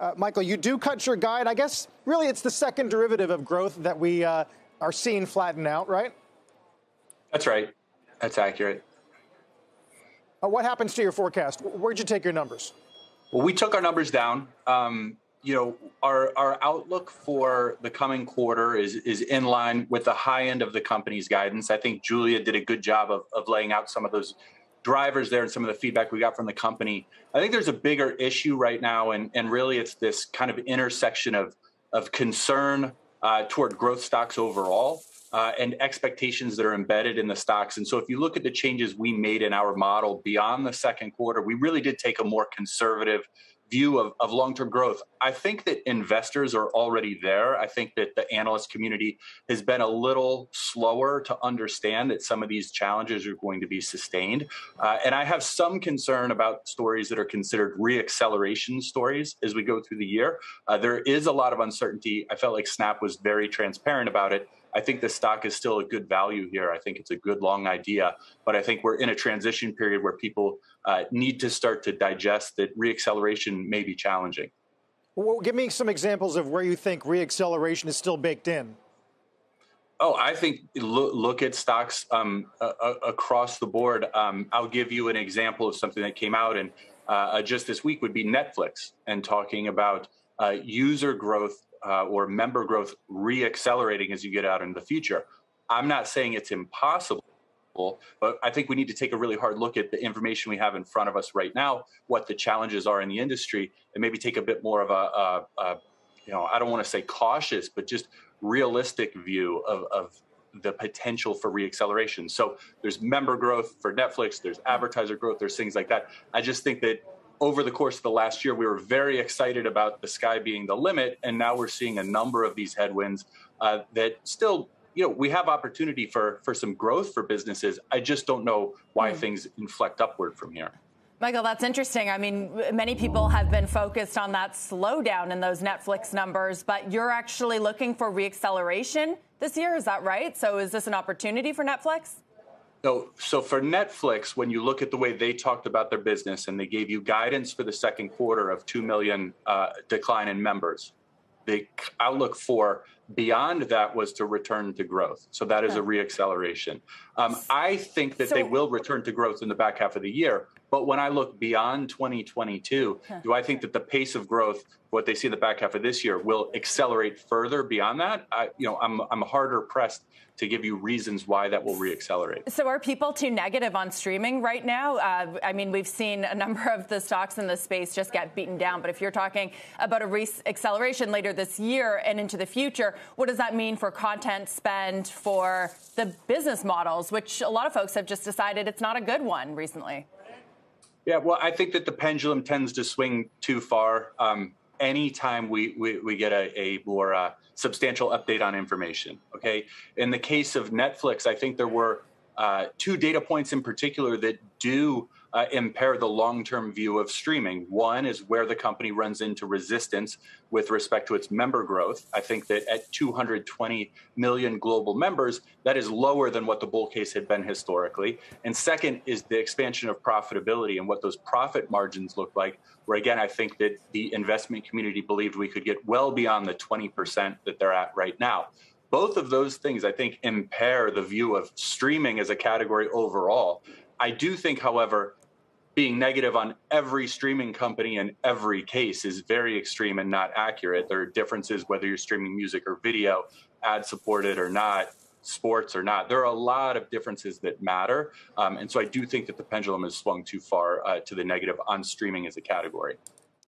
Uh, Michael, you do cut your guide. I guess really it's the second derivative of growth that we uh, are seeing flatten out, right? That's right. That's accurate. Uh, what happens to your forecast? Where'd you take your numbers? Well, we took our numbers down. Um, you know, our our outlook for the coming quarter is is in line with the high end of the company's guidance. I think Julia did a good job of, of laying out some of those drivers there and some of the feedback we got from the company. I think there's a bigger issue right now, and and really it's this kind of intersection of of concern uh, toward growth stocks overall uh, and expectations that are embedded in the stocks. And so, if you look at the changes we made in our model beyond the second quarter, we really did take a more conservative view of, of long term growth. I think that investors are already there. I think that the analyst community has been a little slower to understand that some of these challenges are going to be sustained. Uh, and I have some concern about stories that are considered reacceleration stories as we go through the year. Uh, there is a lot of uncertainty. I felt like Snap was very transparent about it. I think the stock is still a good value here. I think it's a good long idea, but I think we're in a transition period where people uh, need to start to digest that reacceleration may be challenging. Well, give me some examples of where you think reacceleration is still baked in. Oh, I think look, look at stocks um, uh, across the board. Um, I'll give you an example of something that came out and uh, just this week would be Netflix and talking about uh, user growth uh, or member growth reaccelerating as you get out in the future. I'm not saying it's impossible, but I think we need to take a really hard look at the information we have in front of us right now, what the challenges are in the industry, and maybe take a bit more of a, a, a you know, I don't want to say cautious, but just realistic view of, of the potential for reacceleration. So there's member growth for Netflix, there's advertiser growth, there's things like that. I just think that over the course of the last year, we were very excited about the sky being the limit, and now we're seeing a number of these headwinds uh, that still, you know, we have opportunity for for some growth for businesses. I just don't know why mm. things inflect upward from here. Michael, that's interesting. I mean, many people have been focused on that slowdown in those Netflix numbers, but you're actually looking for reacceleration this year. Is that right? So, is this an opportunity for Netflix? So, so for Netflix, when you look at the way they talked about their business and they gave you guidance for the second quarter of 2 million uh, decline in members, the outlook for beyond that was to return to growth. So that is a reacceleration. Um, I think that so, they will return to growth in the back half of the year. But when I look beyond 2022, huh. do I think that the pace of growth, what they see in the back half of this year, will accelerate further beyond that? I, you know, I'm I'm harder pressed to give you reasons why that will reaccelerate. So, are people too negative on streaming right now? Uh, I mean, we've seen a number of the stocks in the space just get beaten down. But if you're talking about a reacceleration later this year and into the future, what does that mean for content spend for the business models, which a lot of folks have just decided it's not a good one recently? Yeah, well, I think that the pendulum tends to swing too far. Um, anytime we, we, we, get a, a more uh, substantial update on information. Okay. In the case of Netflix, I think there were uh, two data points in particular that do uh, impair the long term view of streaming. One is where the company runs into resistance with respect to its member growth. I think that at 220 million global members, that is lower than what the bull case had been historically. And second is the expansion of profitability and what those profit margins look like, where again, I think that the investment community believed we could get well beyond the 20% that they're at right now both of those things i think impair the view of streaming as a category overall i do think however being negative on every streaming company in every case is very extreme and not accurate. There are differences whether you're streaming music or video, ad supported or not, sports or not. There are a lot of differences that matter. Um, and so I do think that the pendulum has swung too far uh, to the negative on streaming as a category.